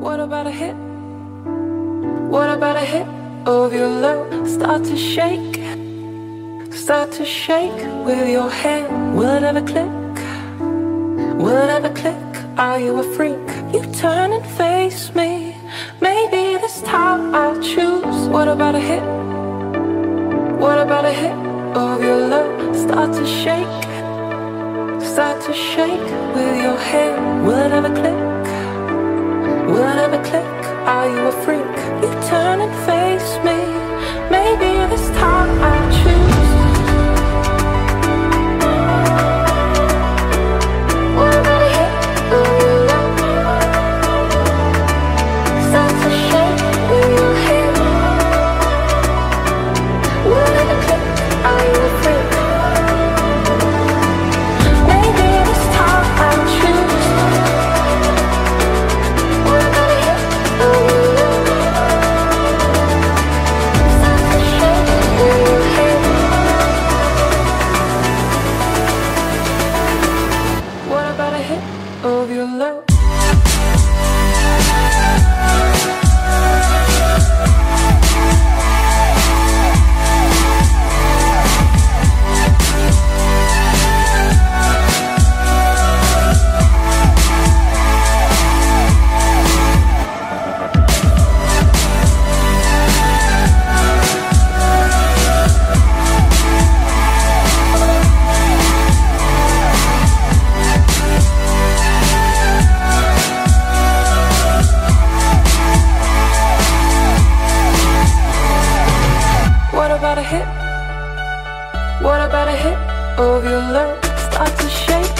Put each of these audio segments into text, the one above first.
What about a hit? What about a hit of your love? Start to shake, start to shake with your hand. Will it ever click? Will it ever click? Are you a freak? You turn and face me. Maybe this time I'll choose. What about a hit? What about a hit of your love? Start to shake, start to shake with your hand. Will it ever click? Will it ever click? Are you a freak? You turn and face me. Maybe this time I'll What about a hit of your love? Start to shake,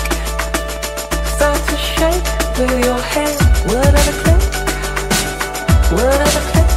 start to shake with your hand. Will it ever click? Will it ever click?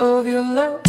of your love.